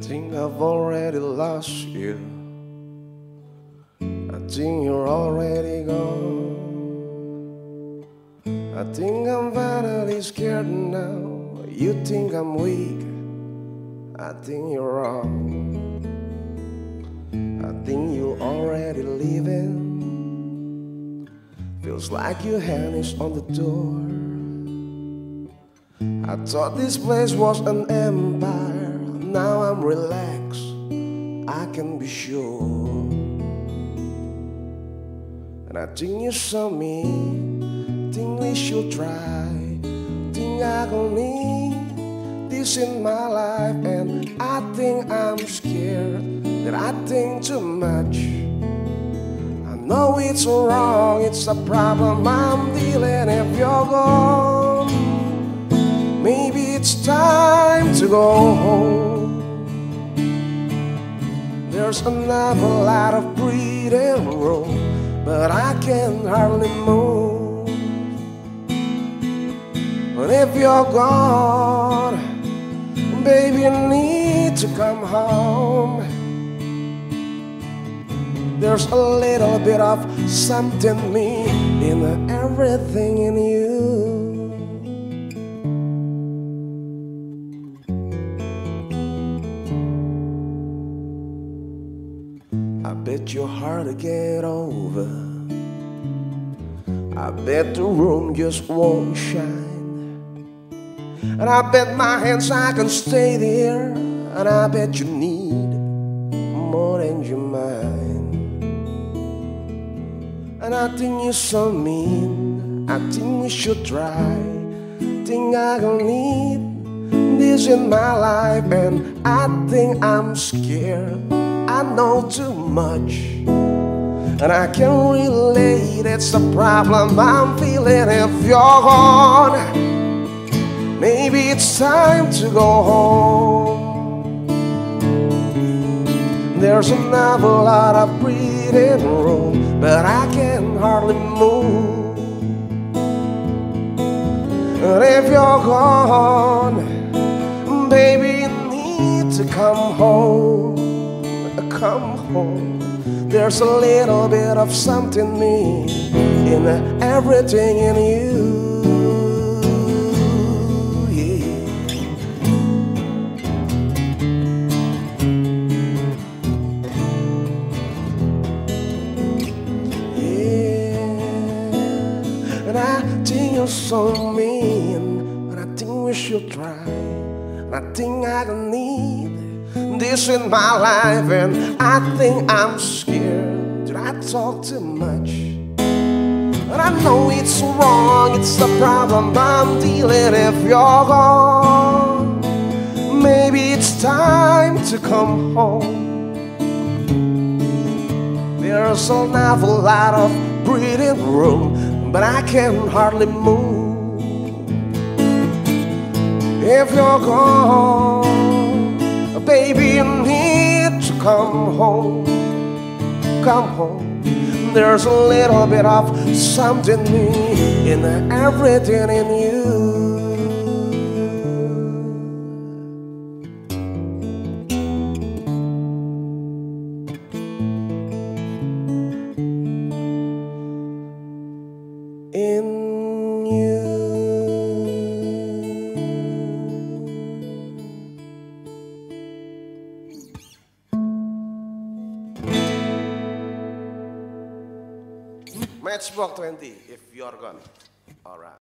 think I've already lost you. I think you're already gone. I think I'm finally scared now. You think I'm weak. I think you're wrong. I think you're already leaving. Feels like your hand is on the door. I thought this place was an empire. Now I'm relaxed. I can be sure. And I think you saw me. Think we should try. Think I gon' need this in my life. And I think I'm scared that I think too much. I know it's wrong, it's a problem I'm dealing if you're gone. Maybe it's time to go home. There's another lot of breed breathing room, but I can hardly move. But if you're gone, baby, you need to come home. There's a little bit of something me in everything in you. I bet you're hard to get over. I bet the room just won't shine. And I bet my hands I can stay there. And I bet you need more than you mind. And I think you're so mean. I think we should try. Think I don't need this in my life, and I think I'm scared. I know too much, and I can relate. It's a problem I'm feeling if you're gone. Maybe it's time to go home. There's another lot of breathing room, but I can hardly move. And if you're gone, baby, you need to come home. There's a little bit of something me in everything in you. Yeah. And I think you're so mean, and I think we should try. And I think I can need this in my life, and I think I'm scared. Did I talk too much? But I know it's wrong, it's the problem I'm dealing if you're gone. Maybe it's time to come home. There's an awful lot of breathing room, but I can hardly move. If you're gone, baby, you need to come home. Come home. There's a little bit of something me in everything in you. in Matchbox 20 if you're gone. All right.